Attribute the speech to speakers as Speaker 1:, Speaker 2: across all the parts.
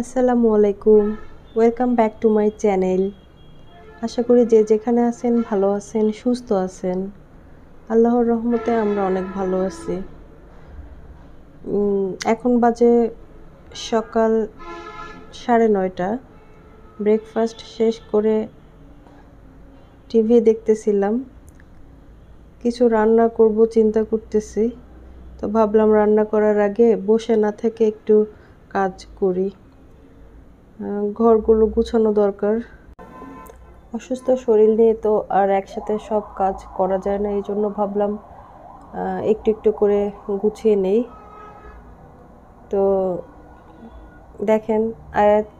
Speaker 1: আসসালামু আলাইকুম। Welcome back to my channel আশা করি যে যেখানে আছেন ভালো আছেন, সুস্থ আছেন। আল্লাহর রহমতে আমরা অনেক ভালো আছি। এখন বাজে সকাল সাড়ে নয়টা। ব্রেকফাস্ট শেষ করে টিভি দেখতেছিলাম। কিছু রান্না করব চিন্তা করতেছি। তো ভাবলাম রান্না করার আগে বসে না থেকে একটু কাজ করি। ঘরগুলো গুছানো দরকার। অসুস্থ শরীর নিয়ে তো আর একসাথে সব কাজ করা যায় না এই জন্য ভাবলাম একটু একটু করে গুছিয়ে নেই। তো দেখেন, আয়াত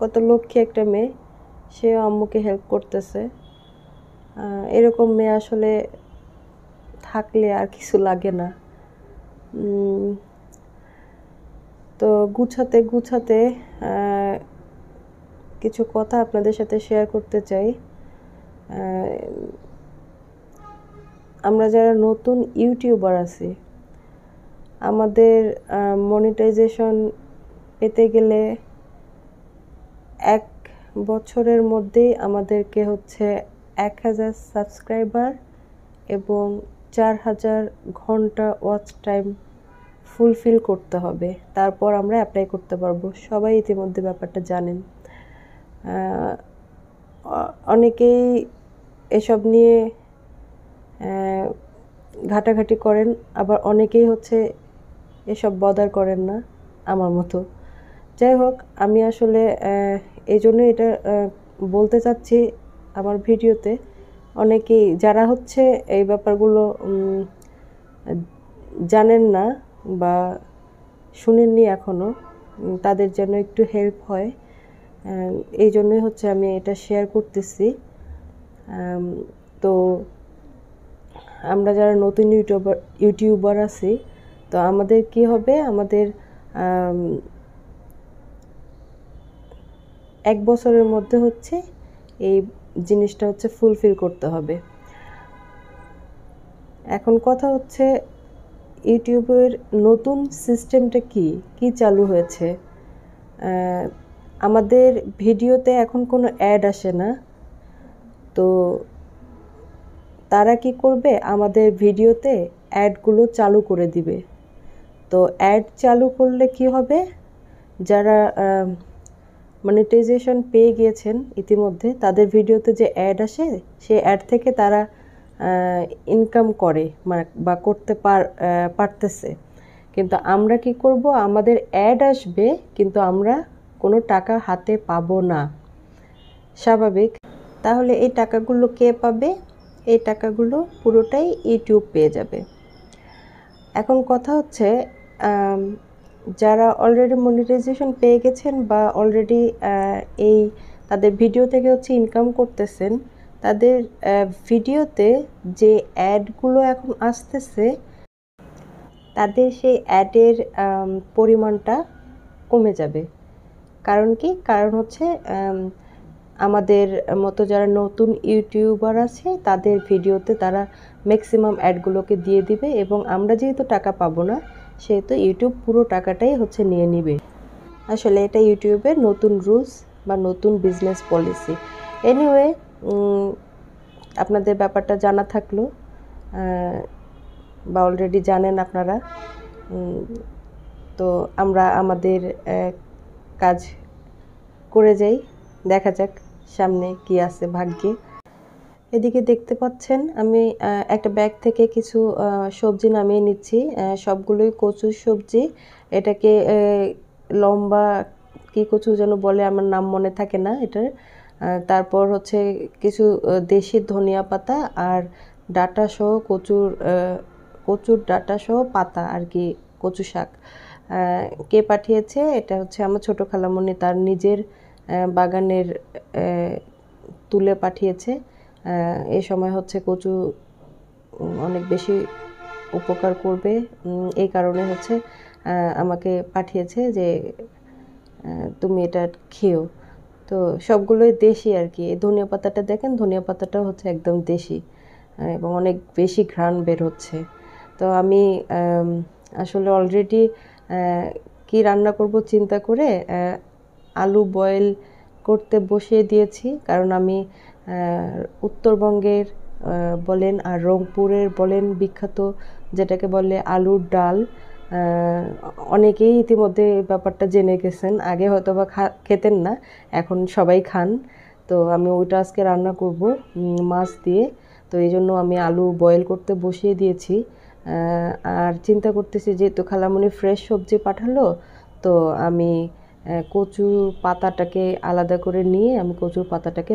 Speaker 1: কত লক্ষ্মী একটা মেয়ে, সেও আম্মুকে হেল্প করতেছে। এরকম মেয়ে আসলে থাকলে আর কিছু লাগে না। তো গুছাতে গুছাতে কিছু কথা আপনাদের সাথে শেয়ার করতে চাই। আমরা যারা নতুন ইউটিউবার আছি, আমাদের মনিটাইজেশন পেতে গেলে এক বছরের মধ্যেই আমাদেরকে হচ্ছে এক হাজার সাবস্ক্রাইবার এবং চার হাজার ঘণ্টা ওয়াচ টাইম ফুলফিল করতে হবে। তারপর আমরা অ্যাপ্লাই করতে পারব। সবাই ইতিমধ্যে ব্যাপারটা জানেন। অনেকেই এসব নিয়ে ঘাটাঘাটি করেন। আবার অনেকেই হচ্ছে এসব বদার করেন না, আমার মতো। যাই হোক, আমি আসলে এই জন্যই এটা বলতে চাচ্ছি আমার ভিডিওতে। অনেকেই, যারা হচ্ছে এই ব্যাপারগুলো জানেন না বা শুনেননি এখনও তাদের যেন একটু হেল্প হয়। এই জন্যই হচ্ছে আমি এটা শেয়ার করতেছি। তো আমরা যারা নতুন ইউটিউবার ইউটিউবার আছি, তো আমাদের কি হবে? আমাদের এক বছরের মধ্যে হচ্ছে এই জিনিসটা হচ্ছে ফুলফিল করতে হবে। এখন কথা হচ্ছে ইউটিউবের নতুন সিস্টেমটা কি? কি চালু হয়েছে? আমাদের ভিডিওতে এখন কোনো অ্যাড আসে না। তো তারা কি করবে? আমাদের ভিডিওতে অ্যাডগুলো চালু করে দিবে। তো অ্যাড চালু করলে কি হবে? যারা মনিটাইজেশন পেয়ে গিয়েছেন ইতিমধ্যে, তাদের ভিডিওতে যে অ্যাড আসে, সেই অ্যাড থেকে তারা ইনকাম করে মানে বা করতে পারতেছে। কিন্তু আমরা কি করব? আমাদের অ্যাড আসবে, কিন্তু আমরা কোনো টাকা হাতে পাবো না। স্বাভাবিক? তাহলে এই টাকাগুলো কে পাবে? এই টাকাগুলো পুরোটাই ইউটিউব পেয়ে যাবে। এখন কথা হচ্ছে যারা অলরেডি মনিটাইজেশন পেয়ে গেছেন বা অলরেডি এই তাদের ভিডিও থেকে হচ্ছে ইনকাম করতেছেন তাদের ভিডিওতে যে অ্যাডগুলো এখন আসতেছে, তাদের সেই অ্যাডের পরিমাণটা কমে যাবে। কারণ কি? কারণ হচ্ছে আমাদের মতো যারা নতুন ইউটিউবার আছে, তাদের ভিডিওতে তারা ম্যাক্সিমাম অ্যাডগুলোকে দিয়ে দিবে এবং আমরা যেহেতু টাকা পাবো না, সেহেতু ইউটিউব পুরো টাকাটাই হচ্ছে নিয়ে নিবে। আসলে এটা ইউটিউবের নতুন রুলস বা নতুন বিজনেস পলিসি। এনিওয়ে আপনাদের ব্যাপারটা জানা থাকল বা অলরেডি জানেন আপনারা। তো আমরা আমাদের কাজ করে যাই। দেখা যাক সামনে কি আছে ভাগ্যে। এদিকে দেখতে পাচ্ছেন, আমি একটা ব্যাগ থেকে কিছু সবজি নামিয়ে নিচ্ছি। সবগুলোই কচুর সবজি। এটাকে লম্বা কি কচু যেন বলে আমার নাম মনে থাকে না এটার। তারপর হচ্ছে কিছু দেশি ধনিয়া পাতা আর ডাটা সহ কচুর কচুর ডাটা সহ পাতা আর কি, কচু শাক। কে পাঠিয়েছে? এটা হচ্ছে আমার ছোটো খালামণি তার নিজের বাগানের তুলে পাঠিয়েছে। এ সময় হচ্ছে কচু অনেক বেশি উপকার করবে। এই কারণে হচ্ছে আমাকে পাঠিয়েছে যে তুমি এটা খেও তো সবগুলোই দেশি আর কি ধনিয়া পাতাটা দেখেন, ধনিয়া পাতাটা হচ্ছে একদম দেশি এবং অনেক বেশি ঘ্রাণ বের হচ্ছে। তো আমি আসলে অলরেডি কি রান্না করব চিন্তা করে আলু বয়েল করতে বসিয়ে দিয়েছি। কারণ আমি উত্তরবঙ্গের বলেন আর রংপুরের বলেন বিখ্যাত যেটাকে বলে আলুর ডাল অনেকেই ইতিমধ্যে এই ব্যাপারটা জেনে গেছেন। আগে হয়তো বা খেতেন না, এখন সবাই খান। তো আমি ওইটা আজকে রান্না করব মাছ দিয়ে। তো এই জন্য আমি আলু বয়েল করতে বসিয়ে দিয়েছি। আর চিন্তা করতেছি যেহেতু খালামুনি ফ্রেশ সবজি পাঠালো, তো আমি কচু পাতাটাকে আলাদা করে নিয়ে আমি কচুর পাতাটাকে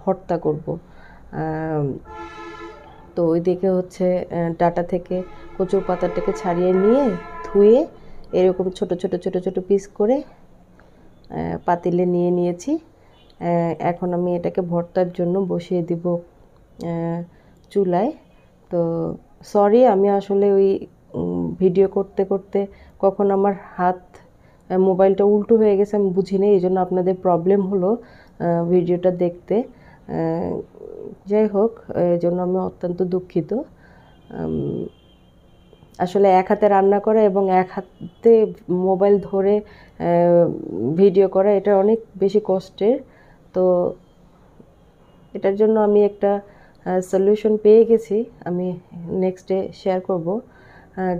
Speaker 1: ভর্তা করব। তো ওই দিকে হচ্ছে ডাটা থেকে কচুর পাতাটাকে ছাড়িয়ে নিয়ে ধুয়ে এরকম ছোট ছোট ছোট ছোট পিস করে পাতিলে নিয়ে নিয়েছি। এখন আমি এটাকে ভর্তার জন্য বসিয়ে দিব চুলায়। তো সরি আমি আসলে ওই ভিডিও করতে করতে কখন আমার হাত মোবাইলটা উল্টো হয়ে গেছে, আমি বুঝিনি এই জন্য আপনাদের প্রবলেম হলো ভিডিওটা দেখতে। যাই হোক এই জন্য আমি অত্যন্ত দুঃখিত। আসলে এক হাতে রান্না করা এবং এক হাতে মোবাইল ধরে ভিডিও করা, এটা অনেক বেশি কষ্টের। তো এটার জন্য আমি একটা সলিউশন পেয়ে গেছি, আমি নেক্সটে শেয়ার করব।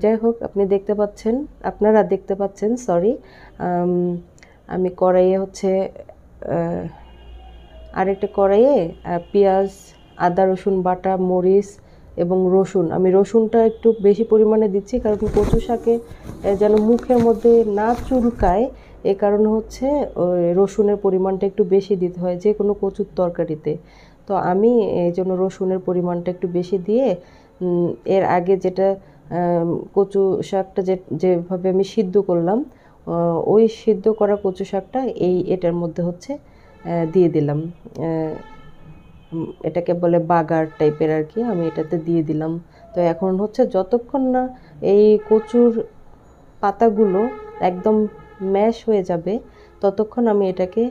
Speaker 1: যাই হোক, আপনি দেখতে পাচ্ছেন, আপনারা দেখতে পাচ্ছেন সরি আমি কড়াইয়ে হচ্ছে আরেকটা কড়াইয়ে পেঁয়াজ, আদা, রসুন বাটা, মরিচ এবং রসুন। আমি রসুনটা একটু বেশি পরিমাণে দিচ্ছি কারণ কচু শাকে যেন মুখের মধ্যে না চুলকায়, এ কারণে হচ্ছে রসুনের পরিমাণটা একটু বেশি দিতে হয় যে কোনো কচুর তরকারিতে। তো আমি এই জন্য রসুনের পরিমাণটা একটু বেশি দিয়ে এর আগে যেটা কচু শাকটা যে, যেভাবে আমি সিদ্ধ করলাম ওই সিদ্ধ করা কচু শাকটা এই এটার মধ্যে হচ্ছে দিয়ে দিলাম। এটাকে বলে বাগার টাইপের আর কি, আমি এটাতে দিয়ে দিলাম। তো এখন হচ্ছে যতক্ষণ না এই কচুর পাতাগুলো একদম ম্যাশ হয়ে যাবে, ততক্ষণ আমি এটাকে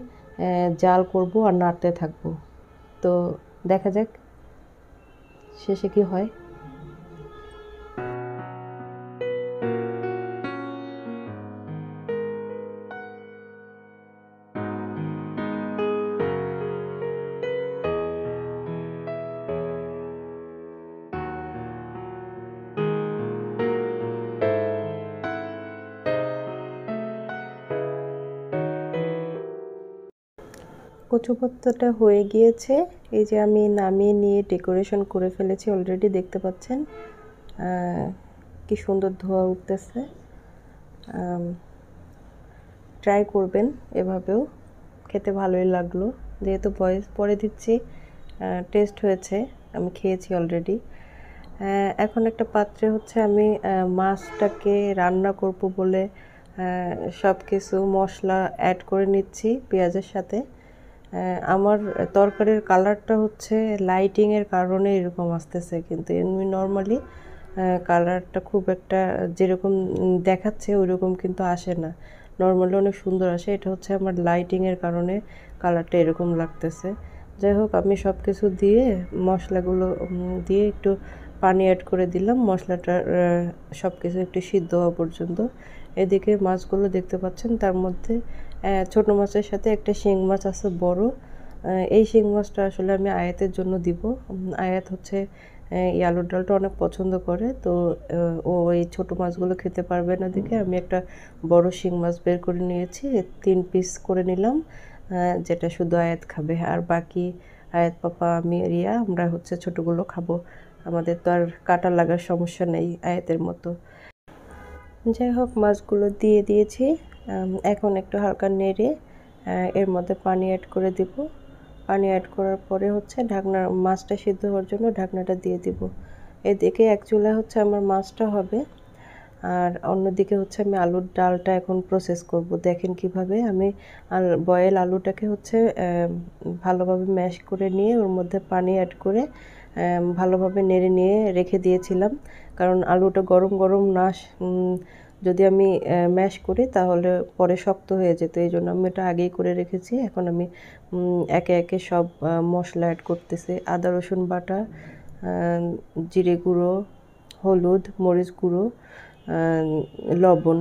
Speaker 1: জাল করব আর নাড়তে থাকব। তো দেখা যাক, শেষে কি হয়। কচুপত্তাটা হয়ে গিয়েছে। এই যে আমি নামিয়ে নিয়ে ডেকোরেশন করে ফেলেছি অলরেডি, দেখতে পাচ্ছেন। কি সুন্দর ধোয়া উঠতেছে। ট্রাই করবেন এভাবেও। খেতে ভালোই লাগল। যেহেতু ভয়েস পরে দিচ্ছি টেস্ট হয়েছে। আমি খেয়েছি অলরেডি। এখন একটা পাত্রে হচ্ছে আমি মাছটাকে রান্না করব বলে সব কিছু মশলা অ্যাড করে নিচ্ছি পেঁয়াজের সাথে। আমার তরকারির কালারটা হচ্ছে লাইটিংয়ের কারণে এরকম আসতেছে, কিন্তু এমনি নর্মালি কালারটা খুব একটা যেরকম দেখাচ্ছে ওইরকম কিন্তু আসে না। নর্মালি অনেক সুন্দর আসে, এটা হচ্ছে আমার লাইটিংয়ের কারণে কালারটা এরকম লাগতেছে। যাই হোক, আমি সব কিছু দিয়ে মশলাগুলো দিয়ে একটু পানি অ্যাড করে দিলাম মশলাটা সব কিছু একটু সিদ্ধ হওয়া পর্যন্ত। এদিকে মাছগুলো দেখতে পাচ্ছেন, তার মধ্যে ছোট মাছের সাথে একটা শিং মাছ আছে বড়। এই শিং মাছটা আসলে আমি আয়াতের জন্য দিব। আয়াত হচ্ছে আলুর ডালটা অনেক পছন্দ করে। তো ও এই ছোট মাছগুলো খেতে পারবে না দেখে আমি একটা বড় শিং মাছ বের করে নিয়েছি। তিন পিস করে নিলাম যেটা শুধু আয়াত খাবে। আর বাকি আয়াত পাপা, আমি, রিয়া, আমরা হচ্ছে ছোটোগুলো খাব। আমাদের তো আর কাটা লাগার সমস্যা নেই আয়াতের মতো। যাই হোক, মাছগুলো দিয়ে দিয়েছি। এখন একটু হালকা নেড়ে এর মধ্যে পানি অ্যাড করে দিব। পানি অ্যাড করার পরে হচ্ছে ঢাকনা, মাছটা সিদ্ধ হওয়ার জন্য ঢাকনাটা দিয়ে দিব। এদিকে এক চুলায় হচ্ছে আমার মাছটা হবে, আর অন্যদিকে হচ্ছে আমি আলুর ডালটা এখন প্রসেস করব। দেখেন কীভাবে আমি বয়েল আলুটাকে হচ্ছে ভালোভাবে ম্যাশ করে নিয়ে ওর মধ্যে পানি অ্যাড করে ভালোভাবে নেড়ে নিয়ে রেখে দিয়েছিলাম। কারণ আলুটা গরম গরম না যদি আমি ম্যাশ করি তাহলে পরে শক্ত হয়ে যেত। এই জন্য আমি এটা আগেই করে রেখেছি। এখন আমি একে একে সব মশলা অ্যাড করতেছি। আদা, রসুন বাটা জিরে গুঁড়ো, হলুদ, মরিচ গুঁড়ো লবণ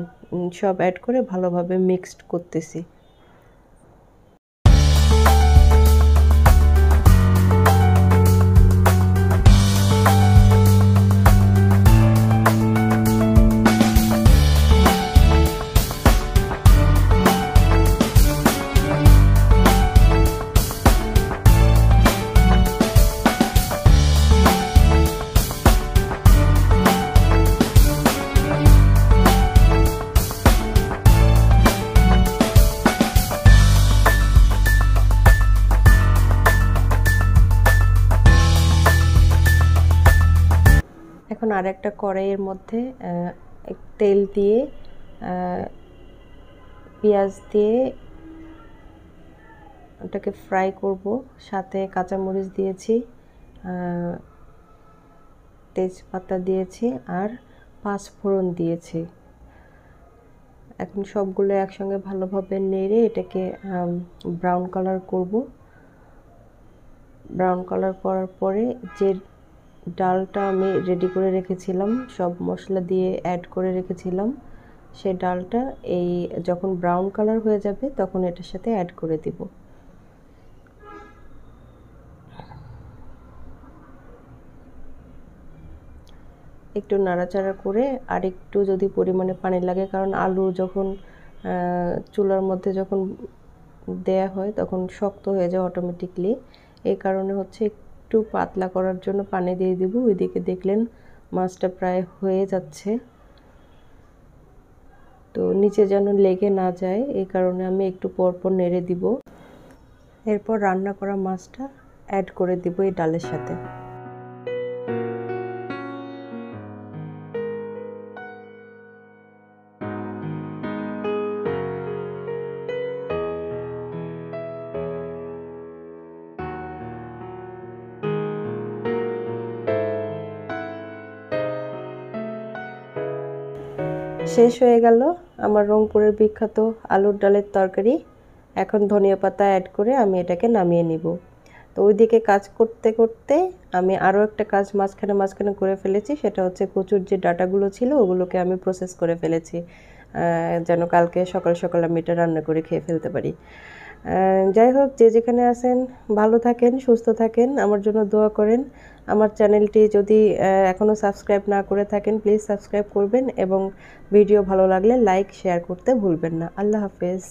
Speaker 1: সব অ্যাড করে ভালোভাবে মিক্সড করতেছি। আর একটা কড়াইয়ের মধ্যে তেল দিয়ে পেঁয়াজ দিয়ে ওটাকে ফ্রাই করব। সাথে কাঁচামরিচ দিয়েছি তেজপাতা দিয়েছি আর পাঁচ ফোড়ন দিয়েছি। এখন সবগুলো একসঙ্গে ভালোভাবে নেড়ে এটাকে ব্রাউন কালার করব। ব্রাউন কালার করার পরে যে ডালটা আমি রেডি করে রেখেছিলাম। সব মশলা দিয়ে অ্যাড করে রেখেছিলাম। সেই ডালটা এই যখন ব্রাউন কালার হয়ে যাবে, তখন এটার সাথে অ্যাড করে দিব। একটু নাড়াচাড়া করে আর একটু যদি পরিমাণে পানি লাগে, কারণ আলু যখন চুলার মধ্যে যখন দেয়া হয়, তখন শক্ত হয়ে যায় অটোমেটিকলি এই কারণে হচ্ছে একটু পাতলা করার জন্য পানি দিয়ে দিব। ওইদিকে দেখলেন মাছটা প্রায় হয়ে যাচ্ছে। তো নিচে যেন লেগে না যায়, এই কারণে আমি একটু পরপর নেড়ে দিব। এরপর রান্না করা মাছটা অ্যাড করে দিব এই ডালের সাথে। শেষ হয়ে গেল আমার রংপুরের বিখ্যাত আলুর ডালের তরকারি। এখন ধনিয়া পাতা অ্যাড করে আমি এটাকে নামিয়ে নিব। তো ওইদিকে কাজ করতে করতে আমি আরও একটা কাজ মাঝখানে মাঝখানে করে ফেলেছি, সেটা হচ্ছে কচুর যে ডাটাগুলো ছিল ওগুলোকে আমি প্রসেস করে ফেলেছি যেন কালকে সকাল সকাল আমি এটা রান্না করে খেয়ে ফেলতে পারি। যাই হোক, যে যেখানে আছেন, ভালো থাকেন, সুস্থ থাকেন, আমার জন্য দোয়া করেন। আমার চ্যানেলটি যদি এখনও সাবস্ক্রাইব না করে থাকেন, প্লিজ সাবস্ক্রাইব করবেন এবং ভিডিও ভালো লাগলে লাইক, শেয়ার করতে ভুলবেন না। আল্লাহ হাফেজ।